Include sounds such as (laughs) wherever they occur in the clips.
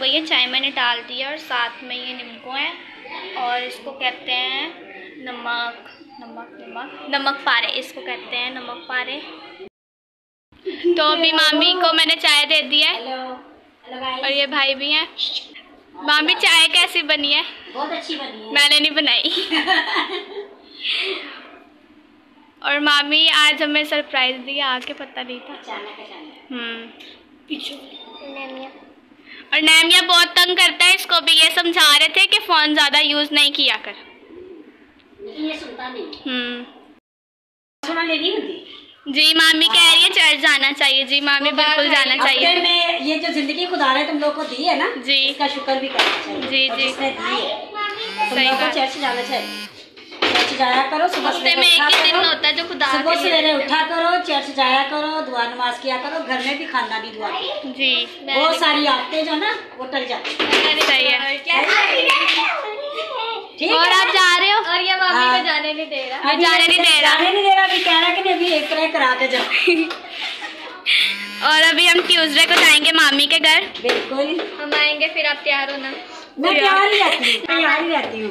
गई है चाय मैंने डाल दी है और साथ में ये नींबू है और इसको कहते हैं नमक नमक नमक नमक पारे इसको कहते हैं नमक पारे। तो अभी मामी को मैंने चाय दे दी है। और ये भाई भी हैं। मामी चाय कैसी बनी है? बहुत अच्छी बनी है। मैंने नहीं बनाई। और मामी आज हमें सरप्राइज़ दिया आके पता नहीं था। अचानक अचानक हम्म। और नैमिया बहुत तंग करता है इसको भी ये समझा रहे थे कि फ़ोन ज़्यादा यूज़ नहीं किया कर। लेकिन ये सुनता नहीं। हम्म। सुना लेनी होती जी मामी कह रही है चर्च जाना चाहिए। जी मामी बिल्कुल जाना चाहिए। में ये जो ज़िंदगी खुदा ने तुम लोग को दी है ना जी। इसका शुक्र भी करना चाहिए। जी, जी। दी है तुम सही बात। चर्च जाना चाहिए। चर्च जाया करो सुबह सवेरे में एक उठा दिन करो होता है जो खुदा सुबह के लिए सवेरे उठा करो चर्च जाया करो दुआ नमाज़ किया करो घर में भी खाना भी दुआ जी। बहुत सारी आदतें जो ना वो टल जाती ठीक और आप जा रहे हो? और ये मामी हाँ। को जाने नहीं दे रहा। जाने नहीं दे रहा। जाने नहीं दे रहा अभी कह रहा कि नहीं, अभी एक तरह करा के जाओ (laughs) और अभी हम ट्यूसडे को जाएँगे मामी के घर। बिल्कुल। हम आएँगे फिर आप तैयार होना। मैं तैयार। ही रहती हूँ तैयार ही रहती हूँ।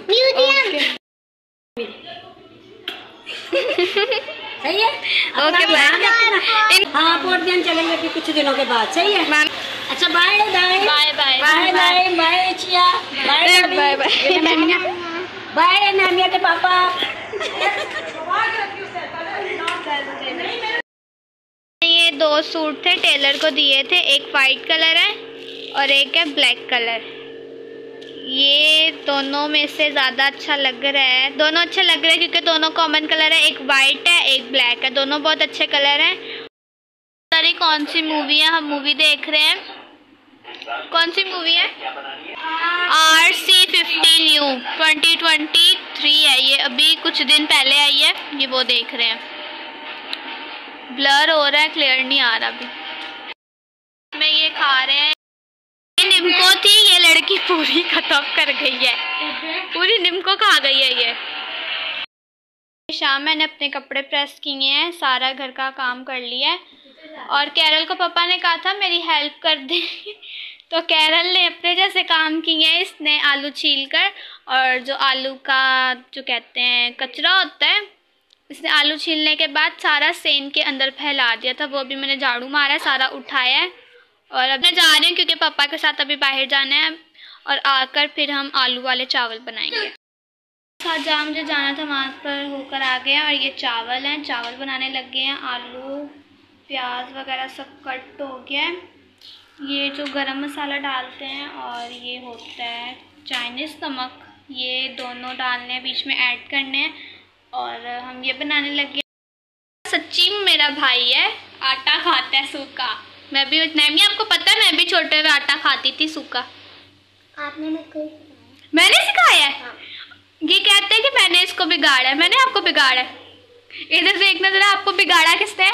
(laughs) सही है? Okay, bye. हाँ चलेंगे फिर कुछ दिनों के बाद। सही है? मैम अच्छा bye bye bye bye bye bye bye chia. Bye bye, bye. Bye नामिया के पापा. ये दो सूट थे टेलर को दिए थे। एक वाइट कलर है और एक है ब्लैक कलर ये दोनों में से ज़्यादा अच्छा लग रहा है। दोनों अच्छे लग रहे हैं क्योंकि दोनों कॉमन कलर है। एक वाइट है, एक ब्लैक है। दोनों बहुत अच्छे कलर हैं। सारी कौन सी मूवी है? हम मूवी देख रहे हैं। कौन सी मूवी है? R C fifteen U twenty twenty three है ये। अभी कुछ दिन पहले आई है। ये वो देख रहे हैं। ब्लर हो रहा है क्लियर नहीं आ रहा अभी। मैं ये खा रहे हैं। निम्को थी, ये लड़की पूरी खत्म कर गई है। पूरी निमको खा गई है ये। शाम मैंने अपने कपड़े प्रेस किए हैं, सारा घर का काम कर लिया है। और कैरल को पापा ने कहा था, मेरी हेल्प कर दे। (laughs) तो कैरल ने अपने जैसे काम किए हैं, इसने आलू छील कर, और जो आलू का जो कहते हैं, कचरा होता है, इसने आलू छीलने के बाद सारा सेन के अंदर फैला दिया था। वो भी मैंने झाड़ू मारा, सारा उठाया है। और अब मैं जा रही हूँ क्योंकि पापा के साथ अभी बाहर जाना है और आकर फिर हम आलू वाले चावल बनाएँगे। साथ जहाँ मुझे जाना था, वहाँ पर होकर आ हैं और ये चावल हैं। चावल बनाने लग गए हैं। आलू, प्याज वगैरह सब कट हो गया है। ये जो गरम मसाला डालते हैं और ये होता है चाइनीज़ नमक। ये दोनों डालने हैं, बीच में ऐड करने हैं और हम ये बनाने लग गए सच्ची मेरा भाई है, आटा खाता है सूखा। मैं भी नहीं आपको पता है मैं भी छोटे हुए आटा खाती थी सूखा। आपने मेरे को मैंने सिखाया है? ये कहते हैं कि मैंने इसको बिगाड़ा है। मैंने आपको बिगाड़ा है। इधर से एक नज़र आपको बिगाड़ा किसने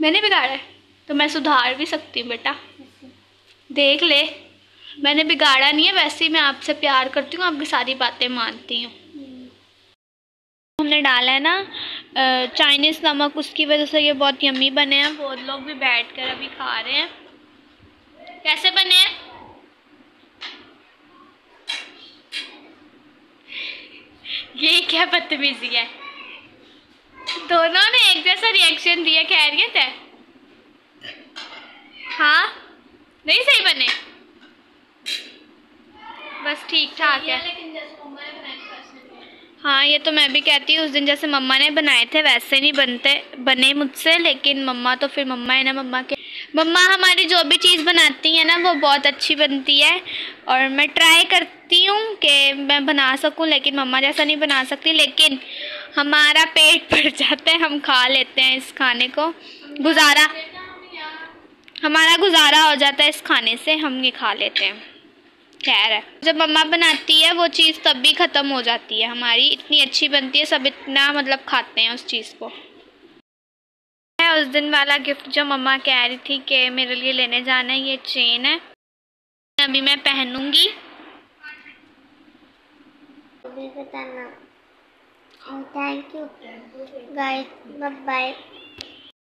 मैंने बिगाड़ा है। तो मैं सुधार भी सकती हूँ बेटा। देख ले। मैंने बिगाड़ा नहीं है वैसे ही मैं आपसे प्यार करती हूँ आपकी सारी बातें मानती हूँ। हमने डाला है ना चाइनीज़ नमक, उसकी वजह से ये बहुत यम्मी बने हैं। बहुत लोग भी बैठ कर अभी खा रहे हैं। कैसे बने? हैं ये क्या बदतमीजी है? दोनों ने एक जैसा रिएक्शन दिया, खैरियत है? हाँ? नहीं सही बने? बस ठीक ठाक है, लेकिन जैसे मम्मा ने बनाया था वैसे नहीं। हाँ ये तो मैं भी कहती हूँ, उस दिन जैसे मम्मा ने बनाए थे, वैसे नहीं बनते, बने मुझसे, लेकिन मम्मा तो फिर मम्मा है ना, मम्मा के, मम्मा हमारी जो भी चीज़ बनाती है ना, वो बहुत अच्छी बनती है, और मैं ट्राई करती हूँ कि मैं बना सकूँ, लेकिन मम्मा जैसा नहीं बना सकती, लेकिन हमारा पेट (laughs) भर जाता है, हम खा लेते हैं इस खाने को, गुजारा, हमारा गुजारा हो जाता है इस खाने से, हम ये खा लेते हैं। खैर है। जब मम्मा बनाती है, वो चीज़ तब भी ख़त्म हो जाती है। हमारी इतनी अच्छी बनती है, सब इतना मतलब खाते हैं उस चीज़ को। है उस दिन वाला गिफ्ट जो मम्मा कह रही थी कि मेरे लिए लेने जाना है ये चेन है। अभी मैं पहनूँगी। Thank you bye bye